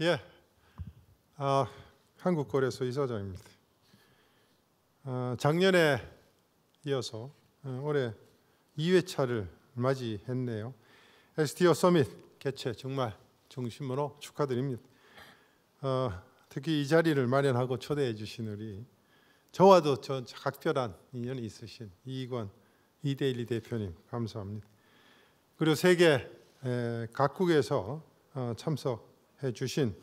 예, 아, 한국거래소 이사장입니다. 아, 작년에 이어서 어, 올해 2회차를 맞이했네요. STO 서밋 개최 정말 중심으로 축하드립니다. 어, 특히 이 자리를 마련하고 초대해 주신 우리 저와도 저 각별한 인연이 있으신 이익원 이데일리 대표님 감사합니다. 그리고 세계 각국에서 어, 참석해 주신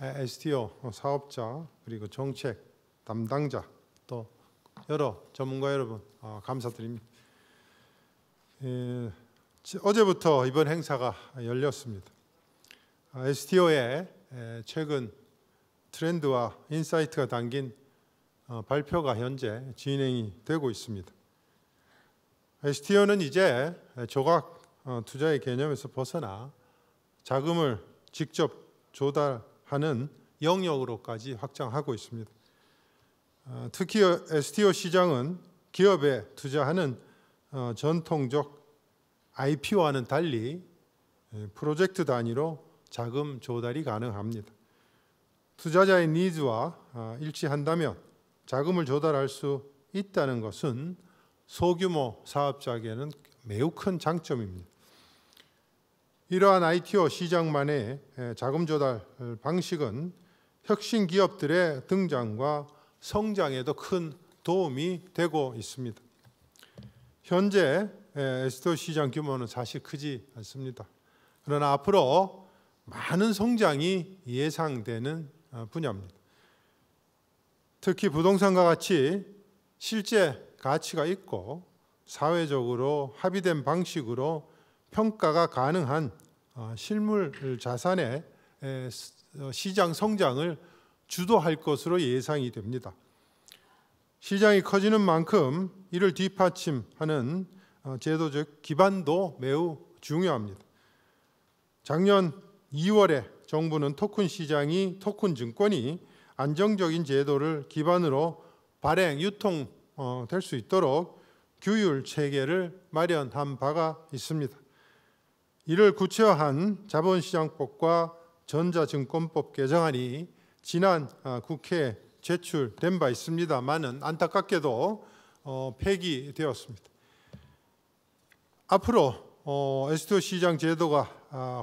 STO 사업자 그리고 정책 담당자 또 여러 전문가 여러분 어, 감사드립니다. 어제부터 이번 행사가 열렸습니다. STO의 아, 최근 트렌드와 insight가 담긴 어, 발표가 현재 진행이 되고 있습니다. STO는 이제 조각 어, 투자의 개념에서 벗어나 자금을 직접 조달하는 영역으로까지 확장하고 있습니다. 어, 특히 STO 시장은 기업에 투자하는 전통적 IPO와는 달리 프로젝트 단위로 자금 조달이 가능합니다. 투자자의 니즈와 아, 일치한다면 자금을 조달할 수 있다는 것은 소규모 사업자에게는 매우 큰 장점입니다. 이러한 ITO 시장만의 자금 조달 방식은 혁신 기업들의 등장과 성장에도 큰 도움이 되고 있습니다. 현재 에스토 시장 규모는 사실 크지 않습니다. 그러나 앞으로 많은 성장이 예상되는 어, 분야입니다. 특히 부동산과 같이 실제 가치가 있고 사회적으로 합의된 방식으로 평가가 가능한 어, 실물 자산의 어, 시장 성장을 주도할 것으로 예상이 됩니다. 시장이 커지는 만큼 이를 뒷받침하는 제도적 기반도 매우 중요합니다. 작년 2월에 정부는 토큰 시장이 토큰 증권이 안정적인 제도를 기반으로 발행 유통 어, 될수 있도록 규율 체계를 마련한 바가 있습니다. 이를 구체화한 자본시장법과 전자증권법 개정안이 지난 아, 국회에 제출된 바 있습니다만은 안타깝게도 어, 폐기되었습니다. 앞으로 어, 에스토 시장 제도가 아,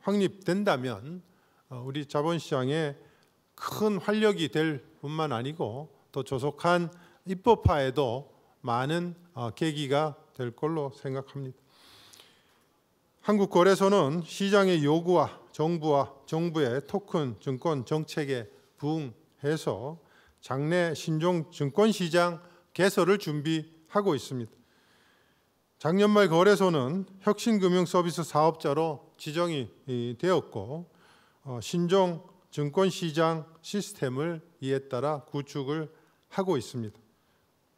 확립된다면 어, 우리 자본시장에 큰 활력이 될 뿐만 아니고 또 조속한 입법화에도 많은 어, 계기가 될 걸로 생각합니다. 한국거래소는 시장의 요구와 정부와 정부의 토큰 증권 정책에 부응해서 장내 신종 증권 시장 개설을 준비하고 있습니다. 작년 말 거래소는 혁신금융서비스 사업자로 지정이 되었고 어, 신종 증권시장 시스템을 이에 따라 구축을 하고 있습니다.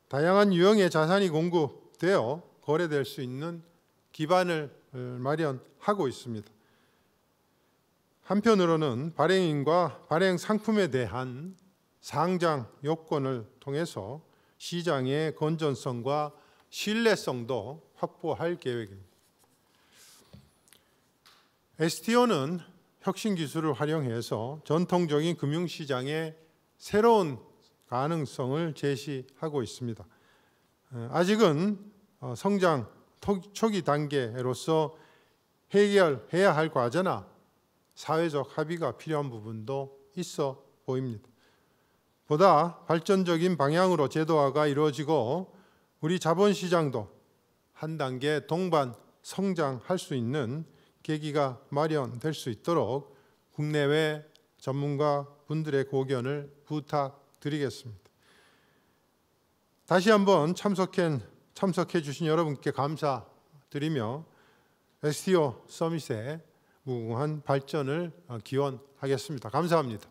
다양한 유형의 자산이 공급되어 거래될 수 있는 기반을 어, 마련하고 있습니다. 한편으로는 발행인과 발행 상품에 대한 상장 요건을 통해서 시장의 건전성과 신뢰성도 확보할 계획입니다. STO는 혁신 기술을 활용해서 전통적인 금융시장의 새로운 가능성을 제시하고 있습니다. 아직은 어, 성장 초기 단계로서 해결해야 할 과제나 사회적 합의가 필요한 부분도 있어 보입니다. 보다 발전적인 방향으로 제도화가 이루어지고 우리 자본시장도 한 단계 동반 성장할 수 있는 계기가 마련될 수 있도록 국내외 전문가 분들의 고견을 부탁드리겠습니다. 다시 한번 참석해, 참석해 주신 여러분께 감사드리며 STO 서밋의 무궁한 발전을 기원하겠습니다. 감사합니다.